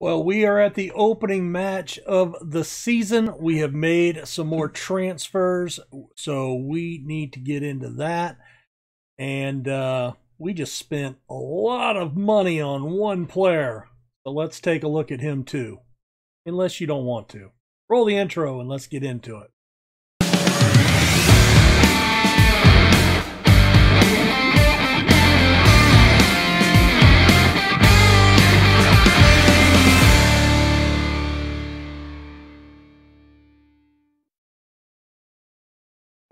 Well, we are at the opening match of the season. We have made some more transfers, so we need to get into that. And uh, we just spent a lot of money on one player. So let's take a look at him too, unless you don't want to. Roll the intro and let's get into it.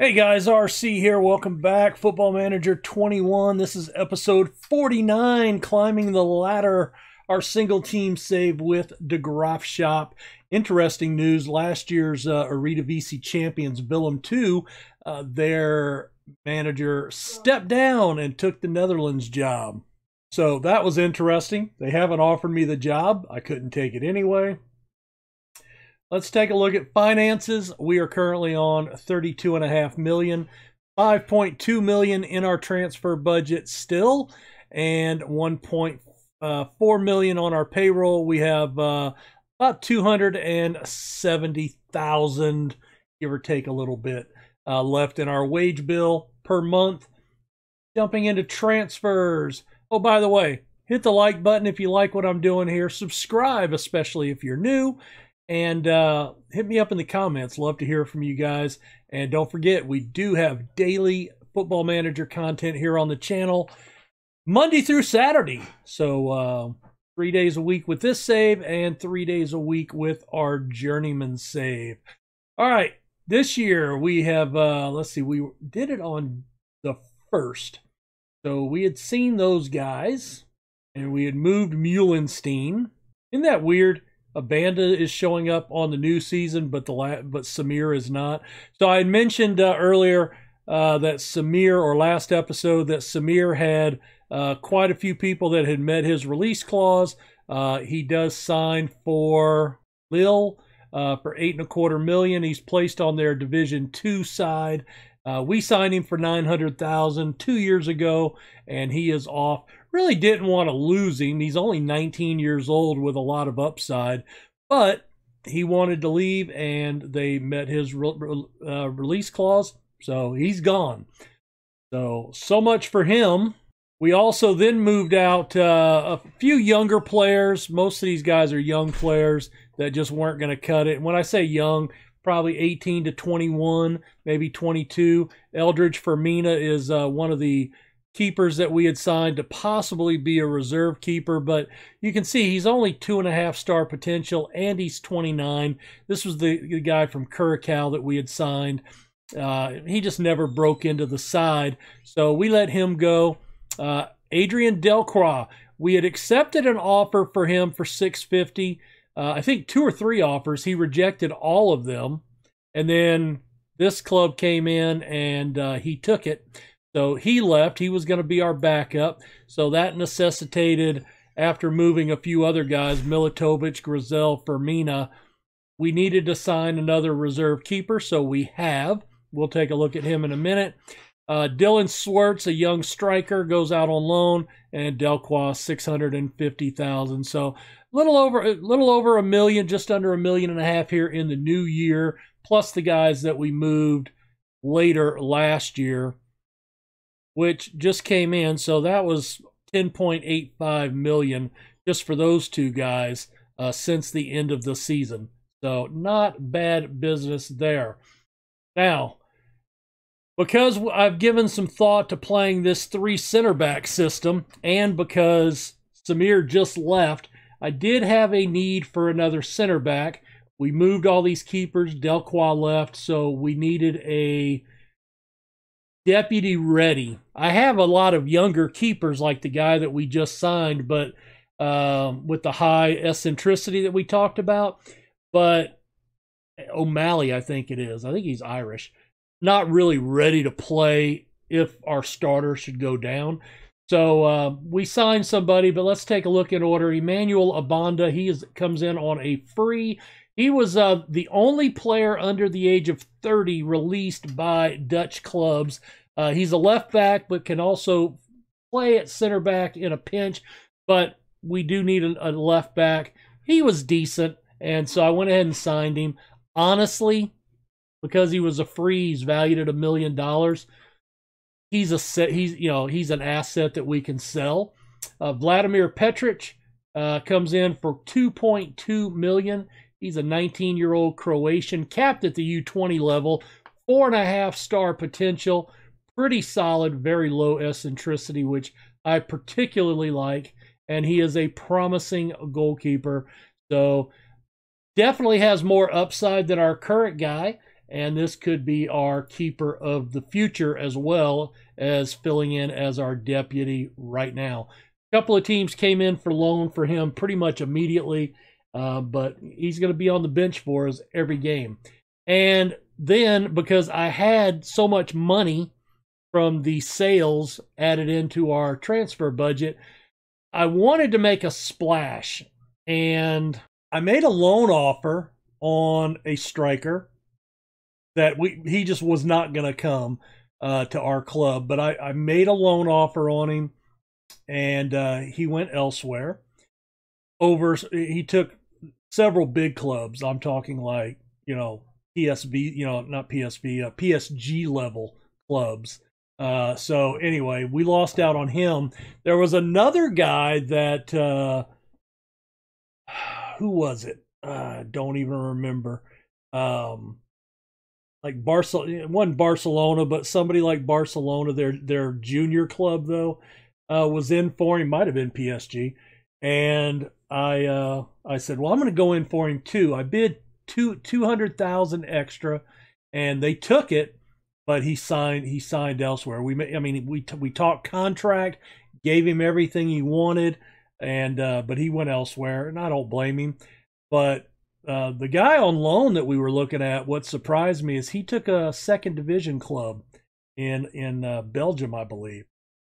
Hey guys, RC here. Welcome back. Football Manager 21. This is episode 49, climbing the ladder. Our single team save with De Graafschap. Interesting news. Last year's uh, Eredivisie champions, Willem 2, uh, their manager stepped down and took the Netherlands job. So that was interesting. They haven't offered me the job. I couldn't take it anyway. Let's take a look at finances. We are currently on 32.5 million, 5.2 million in our transfer budget still, and 1.4 uh, on our payroll. We have uh, about 270,000, give or take a little bit, uh, left in our wage bill per month. Jumping into transfers. Oh, by the way, hit the like button if you like what I'm doing here. Subscribe, especially if you're new and uh, hit me up in the comments. Love to hear from you guys. And don't forget, we do have daily football manager content here on the channel, Monday through Saturday. So uh, three days a week with this save, and three days a week with our journeyman save. All right, this year we have. Uh, let's see, we did it on the first, so we had seen those guys, and we had moved Muhlenstein. Isn't that weird? Abanda is showing up on the new season, but the la- but Samir is not. So I mentioned uh, earlier uh, that Samir, or last episode, that Samir had uh, quite a few people that had met his release clause. Uh, he does sign for Lille uh, for eight and a quarter million. He's placed on their Division Two side. Uh, we signed him for 900,000 two years ago, and he is off. Really didn't want to lose him. He's only 19 years old with a lot of upside, but he wanted to leave, and they met his re- uh, release clause, so he's gone. So, so much for him. We also then moved out uh, a few younger players. Most of these guys are young players that just weren't going to cut it. And when I say young, probably 18 to 21, maybe 22. Eldridge Fermina is uh, one of the keepers that we had signed to possibly be a reserve keeper, but you can see he's only two and a half star potential and he's 29. This was the, the guy from Curacao that we had signed. Uh, he just never broke into the side, so we let him go. Uh, Adrian Delcroix, we had accepted an offer for him for 650 uh, I think two or three offers. He rejected all of them, and then this club came in and uh, he took it. So he left. He was going to be our backup. So that necessitated, after moving a few other guys, Militovic, Grizel, Fermina, we needed to sign another reserve keeper. So we have. We'll take a look at him in a minute. Uh, Dylan Swartz, a young striker, goes out on loan, and Delcroix, 650000 So little over a little over a million, just under a million and a half here in the new year, plus the guys that we moved later last year, which just came in. So that was 10.85 million just for those two guys uh, since the end of the season. So not bad business there. Now, because I've given some thought to playing this three center back system, and because Samir just left, I did have a need for another center back. We moved all these keepers. Delcroix left, so we needed a deputy ready. I have a lot of younger keepers like the guy that we just signed, but um, with the high eccentricity that we talked about. But O'Malley, I think it is. I think he's Irish. Not really ready to play if our starter should go down. So uh, we signed somebody, but let's take a look in order. Emmanuel Abanda, he is, comes in on a free. He was uh, the only player under the age of 30 released by Dutch clubs. Uh, he's a left back, but can also play at center back in a pinch. But we do need a, a left back. he was decent, and so I went ahead and signed him. Honestly, because he was a free, he's valued at a million dollars. He's a set. He's you know he's an asset that we can sell. Uh, Vladimir Petric uh, comes in for 2.2 million. He's a 19 year old Croatian, capped at the U20 level, four and a half star potential, pretty solid, very low eccentricity, which I particularly like. And he is a promising goalkeeper. So definitely has more upside than our current guy. And this could be our keeper of the future as well as filling in as our deputy right now. A couple of teams came in for loan for him pretty much immediately, uh, but he's going to be on the bench for us every game. And then because I had so much money from the sales added into our transfer budget, I wanted to make a splash. And I made a loan offer on a striker that we he just was not going to come uh, to our club. But I, I made a loan offer on him and uh, he went elsewhere. Over, he took several big clubs. I'm talking like you know PSV, you know not PSV, uh, PSG level clubs. Uh, so anyway, we lost out on him. There was another guy that uh, who was it? I don't even remember. Um, like Barcelona, one Barcelona, but somebody like Barcelona, their their junior club though uh, was in for him. Might have been PSG, and I uh, I said, well, I'm going to go in for him too. I bid two two hundred thousand extra, and they took it, but he signed he signed elsewhere. We I mean we we talked contract, gave him everything he wanted, and uh, but he went elsewhere, and I don't blame him. But uh, the guy on loan that we were looking at, what surprised me is he took a second division club in in uh, Belgium, I believe.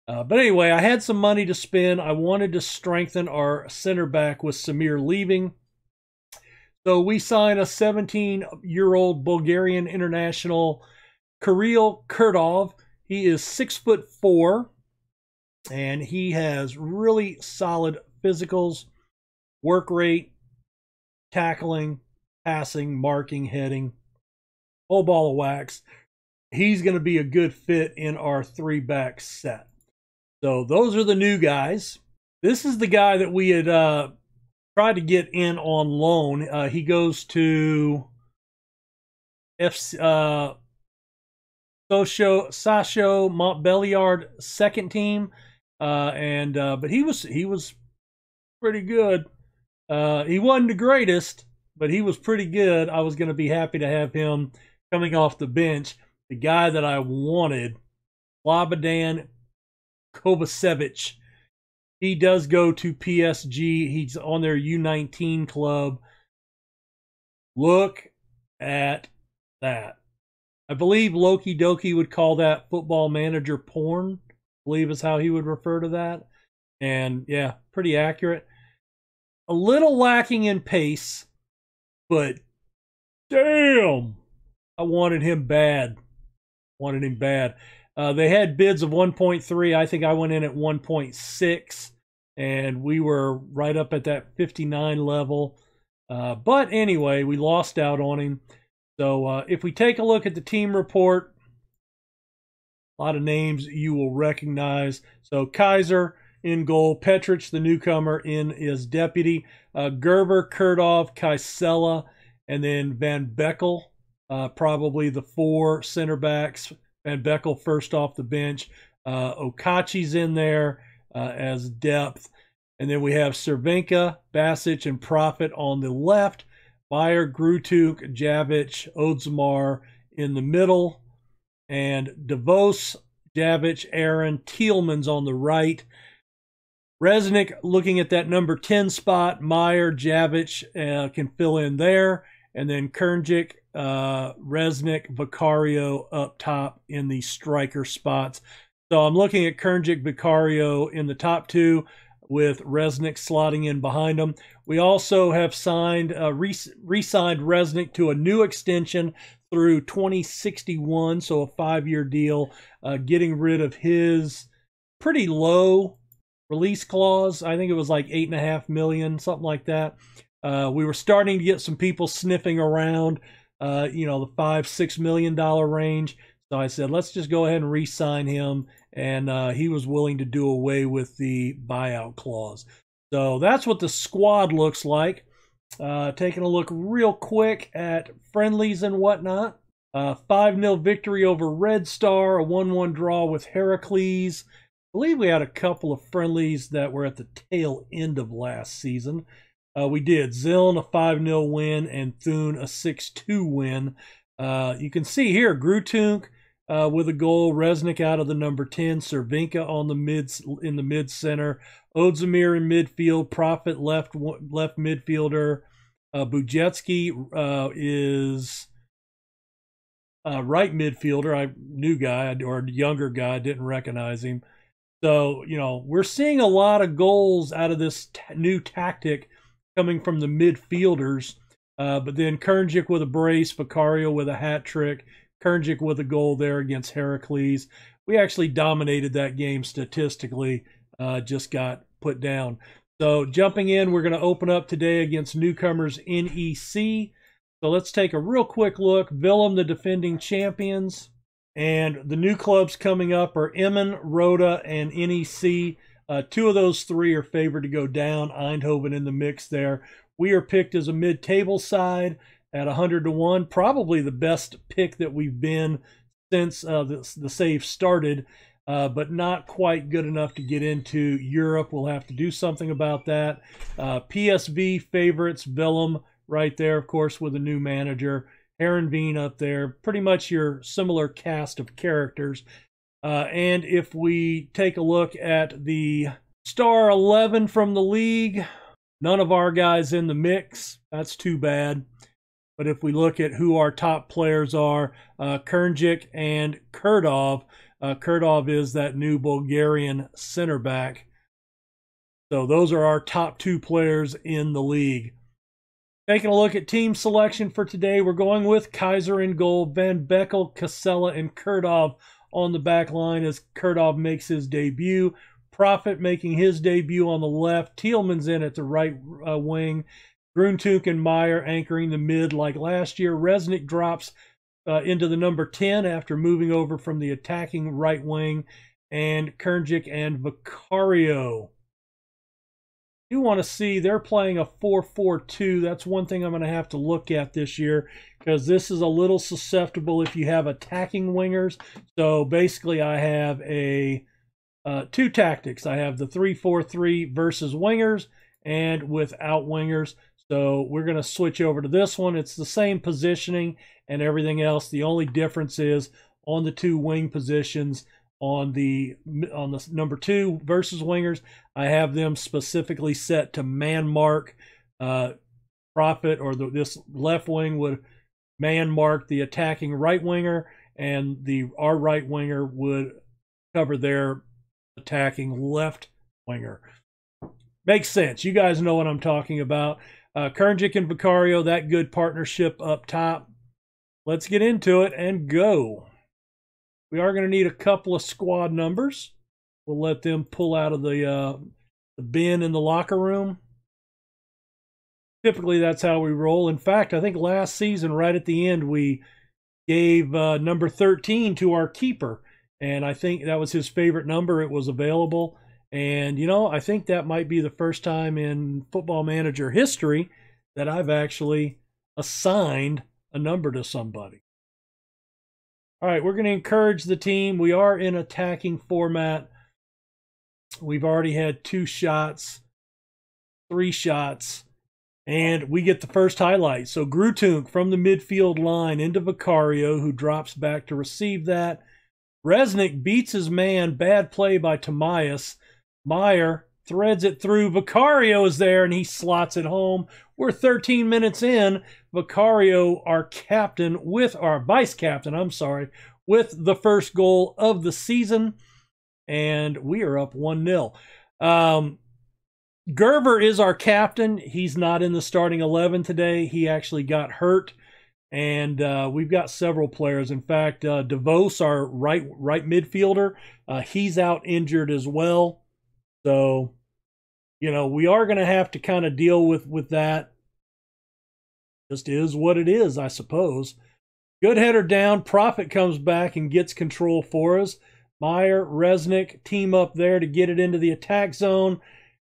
Uh, but anyway, I had some money to spend. I wanted to strengthen our center back with Samir leaving. So we signed a 17 year old Bulgarian international, Kirill Kurdov. He is six foot four, and he has really solid physicals, work rate, tackling, passing, marking, heading, whole ball of wax. He's going to be a good fit in our three back set. So those are the new guys. This is the guy that we had uh, tried to get in on loan. Uh, he goes to FC, uh, Socio, Sochaux Montbéliard second team, uh, and uh, but he was he was pretty good. Uh, he wasn't the greatest, but he was pretty good. I was going to be happy to have him coming off the bench. The guy that I wanted, Slobodan Kovacevic. He does go to PSG. He's on their U19 club. Look at that. I believe Loki Doki would call that football manager porn. I believe is how he would refer to that. And yeah, pretty accurate. A little lacking in pace, but damn, I wanted him bad. Wanted him bad. Uh, they had bids of 1.3. I think I went in at 1.6, and we were right up at that 59 level. Uh, but anyway, we lost out on him. So uh, if we take a look at the team report, a lot of names you will recognize. So Kaiser in goal, Petric, the newcomer, in is deputy, uh, Gerber, Kurdov, Casella, and then Van Beckel, uh, probably the four center backs Van Beckel first off the bench. Uh, Okachi's in there uh, as depth. And then we have Cervenka, Basic, and Profit on the left. Meyer, Grutuk, Javich, Ozdemir in the middle. And DeVos, Javich, Aaron, Tealman's on the right. Resnick looking at that number 10 spot. Meyer, Javich uh, can fill in there. And then Kernjik uh, Resnick, Vicario up top in the striker spots. So I'm looking at Kernjik, Vicario in the top two with Resnick slotting in behind them. We also have signed, uh, re- signed Resnick to a new extension through 2061, so a five-year deal, uh, getting rid of his pretty low release clause. I think it was like eight and a half million, something like that. Uh, we were starting to get some people sniffing around, uh, you know, the five, six million dollar range. So I said, let's just go ahead and re sign him. And uh, he was willing to do away with the buyout clause. So that's what the squad looks like. Uh, taking a look real quick at friendlies and whatnot. Uh, 5 0 victory over Red Star, a 1 1 draw with Heracles. I believe we had a couple of friendlies that were at the tail end of last season. Uh, we did. Zlín, a 5 0 win, and Thun, a 6 2 win. Uh, you can see here, Grutunk uh, with a goal, Resnick out of the number 10, Cervinka on the mid in the mid center, Ozdemir in midfield, Profit left left midfielder, uh, Bujetsky uh, is uh, right midfielder. I new guy or younger guy, didn't recognize him. So you know we're seeing a lot of goals out of this t- new tactic coming from the midfielders. Uh, but then Kernjik with a brace, Vicario with a hat trick, Kernjik with a goal there against Heracles. We actually dominated that game statistically, uh, just got put down. So jumping in, we're going to open up today against newcomers NEC. So let's take a real quick look. Willem, the defending champions. And the new clubs coming up are Emmen, Roda, and NEC. Uh, two of those three are favored to go down. Eindhoven in the mix there. We are picked as a mid-table side at 100 to 1. Probably the best pick that we've been since uh, the, the save started, uh, but not quite good enough to get into Europe. We'll have to do something about that. Uh, PSV favorites, Willem right there, of course, with a new manager. Heerenveen up there, pretty much your similar cast of characters. Uh, and if we take a look at the star 11 from the league, none of our guys in the mix. That's too bad. But if we look at who our top players are, uh, Kernjik and Kurdov, uh, Kurdov is that new Bulgarian center back. So those are our top two players in the league. Taking a look at team selection for today, we're going with Kaiser in goal, Van Beckel, Casella, and Kurdov on the back line as Kurdov makes his debut. Profit making his debut on the left. Thielmann's in at the right uh, wing. Grutunk and Meyer anchoring the mid like last year. Resnick drops uh, into the number 10 after moving over from the attacking right wing. And Kernjik and Vicario. You want to see they're playing a 4-4-2. That's one thing I'm going to have to look at this year because this is a little susceptible if you have attacking wingers. So basically, I have a uh, two tactics. I have the 3-4-3 versus wingers and without wingers. So we're going to switch over to this one. It's the same positioning and everything else. The only difference is on the two wing positions on the on the number two versus wingers. I have them specifically set to man mark. Uh, profit or the, this left wing would man mark the attacking right winger, and the our right winger would cover their attacking left winger. Makes sense. You guys know what I'm talking about. Uh, Kernjik and Vicario, that good partnership up top. Let's get into it and go. We are going to need a couple of squad numbers. We'll let them pull out of the, uh, the bin in the locker room. Typically, that's how we roll. In fact, I think last season, right at the end, we gave uh, number 13 to our keeper. And I think that was his favorite number. It was available. And, you know, I think that might be the first time in football manager history that I've actually assigned a number to somebody. All right, we're going to encourage the team. We are in attacking format. We've already had two shots, three shots, and we get the first highlight. So Grutunk from the midfield line into Vicario, who drops back to receive that. Resnick beats his man. Bad play by Tomias. Meyer threads it through. Vicario is there and he slots it home. We're 13 minutes in. Vicario, our captain, with our vice captain, I'm sorry, with the first goal of the season. And we are up 1 0. Um, Gerver is our captain. He's not in the starting 11 today. He actually got hurt. And uh, we've got several players. In fact, uh, DeVos, our right right midfielder, uh, he's out injured as well. So, you know, we are going to have to kind of deal with with that Just is what it is, I suppose. Good header down. Profit comes back and gets control for us. Meyer, Resnick team up there to get it into the attack zone.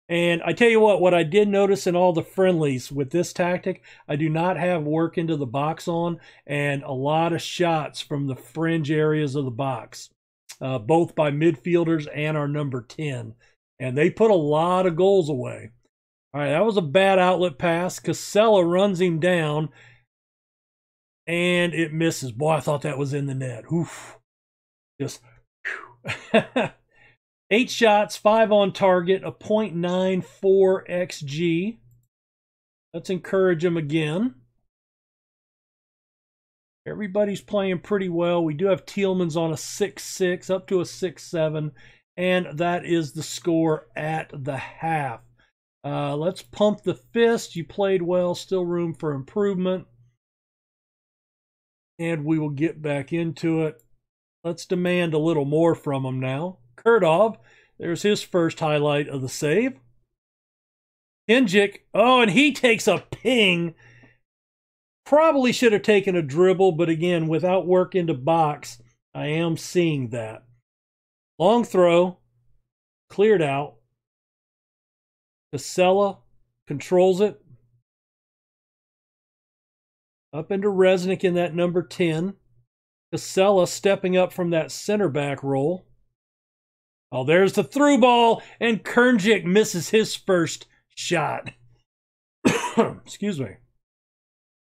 And I tell you what, what I did notice in all the friendlies with this tactic, I do not have work into the box on and a lot of shots from the fringe areas of the box, uh, both by midfielders and our number 10. And they put a lot of goals away. All right, that was a bad outlet pass. Casella runs him down and it misses. Boy, I thought that was in the net. Oof. Just eight shots, five on target, a 0.94 XG. Let's encourage him again. Everybody's playing pretty well. We do have Tealman's on a 6-6, up to a 6-7, and that is the score at the half. Uh, let's pump the fist. You played well, still room for improvement and we will get back into it. Let's demand a little more from him now. Kurdov, there's his first highlight of the save. Hinjik, oh, and he takes a ping. Probably should have taken a dribble, but again, without work into box, I am seeing that. Long throw, cleared out. Casella controls it, up into Resnick in that number 10. Casella stepping up from that center back role. Oh, there's the through ball, and Kernjik misses his first shot. Excuse me.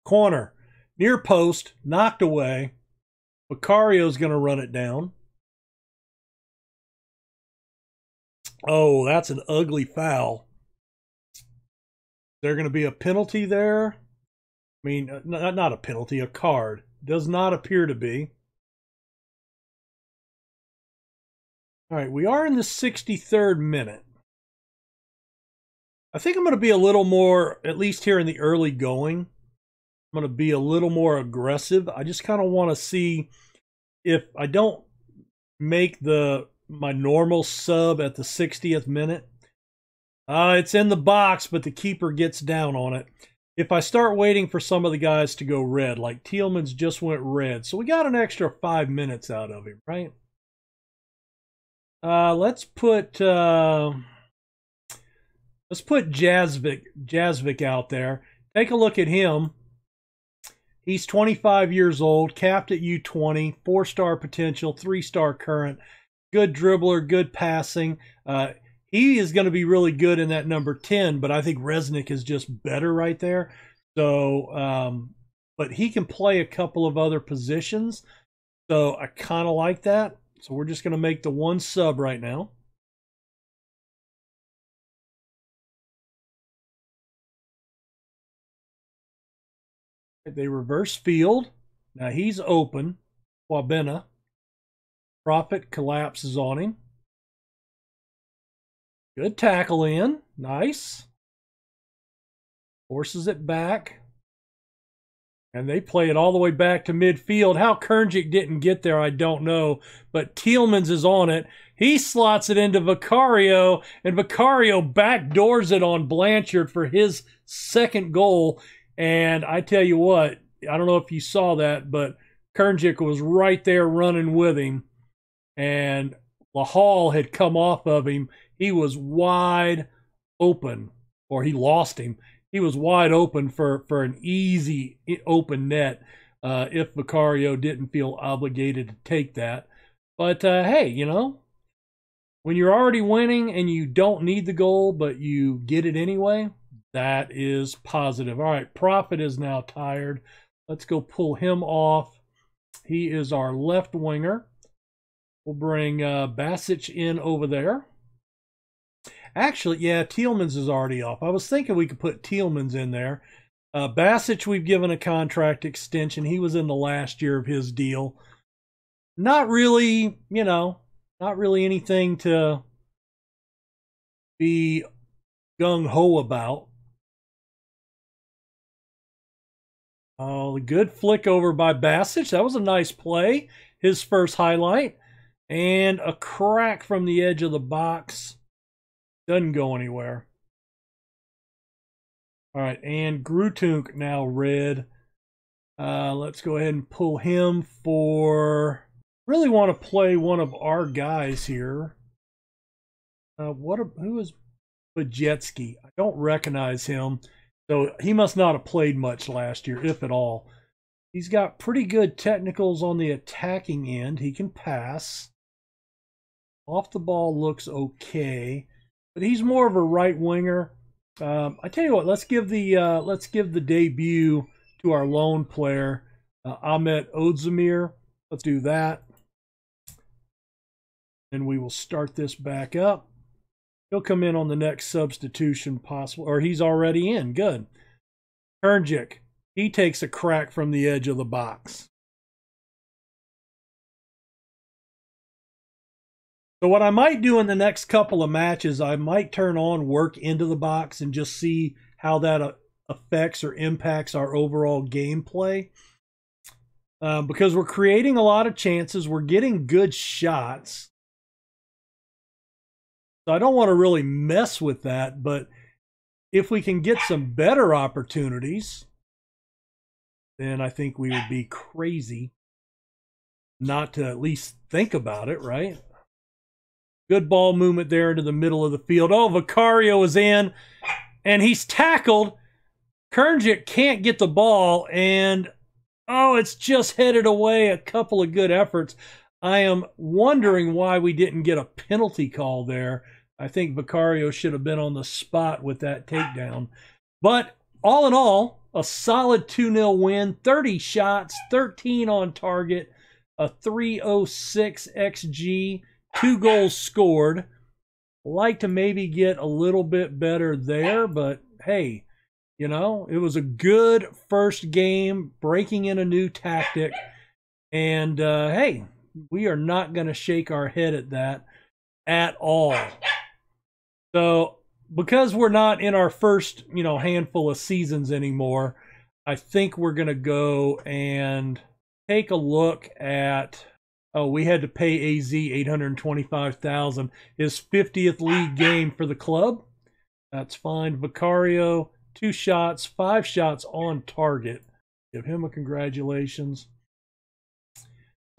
Corner, near post, knocked away. Vicario's going to run it down. Oh, that's an ugly foul. Is there going to be a penalty there? I mean, uh, not, not a penalty, a card. Does not appear to be. All right, we are in the 63rd minute. I think I'm going to be a little more, at least here in the early going, I'm going to be a little more aggressive. I just kind of want to see if I don't make the my normal sub at the 60th minute. Uh, it's in the box, but the keeper gets down on it if I start waiting for some of the guys to go red, like Tealman's just went red, so we got an extra five minutes out of him, right? Uh, let's put uh, let's put Jazvik Jazvik out there. Take a look at him. He's 25 years old, capped at U20, four star potential, three star current, good dribbler, good passing. Uh, he is going to be really good in that number 10, but I think Resnick is just better right there. So, um, but he can play a couple of other positions. So I kind of like that. So we're just going to make the one sub right now. They reverse field. Now he's open. Wabena. Profit collapses on him. Good tackle in. Nice. Forces it back. And they play it all the way back to midfield. How Kernjik didn't get there, I don't know. But Tealmans is on it. He slots it into Vicario, and Vicario backdoors it on Blanchard for his second goal. And I tell you what, I don't know if you saw that, but Kernjik was right there running with him. And Lahal had come off of him he was wide open, or he lost him. He was wide open for, for an easy open net uh, if Vicario didn't feel obligated to take that. But uh, hey, you know, when you're already winning and you don't need the goal, but you get it anyway, that is positive. All right, Profit is now tired. Let's go pull him off. He is our left winger. We'll bring uh, in over there. Actually, yeah, Tealman's is already off. I was thinking we could put Tealman's in there. Uh, we've given a contract extension. He was in the last year of his deal. Not really, you know, not really anything to be gung ho about. Oh, good flick over by Basic. That was a nice play. His first highlight. And a crack from the edge of the box. Doesn't go anywhere. All right, and Grutunk now red. Uh, let's go ahead and pull him for. Really want to play one of our guys here. Uh, what? A, who is Bajetsky? I don't recognize him, so he must not have played much last year, if at all. He's got pretty good technicals on the attacking end. He can pass. Off the ball looks okay, but he's more of a right winger. Um, I tell you what, let's give the uh, let's give the debut to our lone player, uh, Ahmet Ozdemir. Let's do that. And we will start this back up. He'll come in on the next substitution possible, or he's already in. Good. Kernjik, he takes a crack from the edge of the box. So what I might do in the next couple of matches, I might turn on work into the box and just see how that uh, affects or impacts our overall gameplay. Uh, because we're creating a lot of chances, we're getting good shots. So I don't want to really mess with that, but if we can get some better opportunities, then I think we would be crazy not to at least think about it, right? Good ball movement there into the middle of the field. Oh, Vicario is in, and he's tackled. Kernjik can't get the ball, and oh, it's just headed away. A couple of good efforts. I am wondering why we didn't get a penalty call there. I think Vicario should have been on the spot with that takedown. But all in all, a solid 2 0 win, 30 shots, 13 on target, a 306 XG two goals scored. Like to maybe get a little bit better there, but hey, you know, it was a good first game, breaking in a new tactic. And uh, hey, we are not going to shake our head at that at all. So, because we're not in our first, you know, handful of seasons anymore, I think we're going to go and take a look at Oh, we had to pay AZ eight hundred twenty-five thousand. His fiftieth league game for the club. That's fine. Vicario, two shots, five shots on target. Give him a congratulations.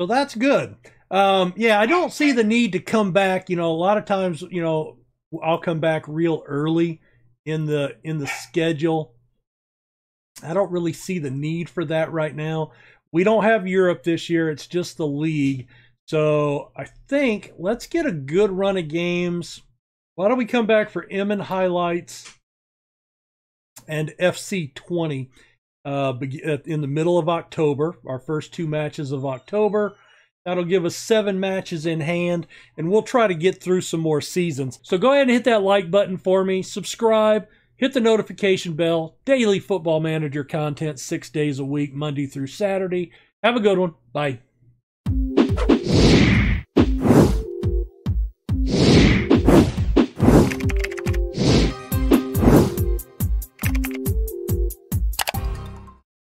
So that's good. Um, yeah, I don't see the need to come back. You know, a lot of times, you know, I'll come back real early in the in the schedule. I don't really see the need for that right now we don't have Europe this year. It's just the league. So I think let's get a good run of games. Why don't we come back for Emmen highlights and FC Twente uh, in the middle of October, our first two matches of October. That'll give us seven matches in hand, and we'll try to get through some more seasons. So go ahead and hit that like button for me, subscribe, Hit the notification bell. Daily Football Manager content six days a week, Monday through Saturday. Have a good one. Bye.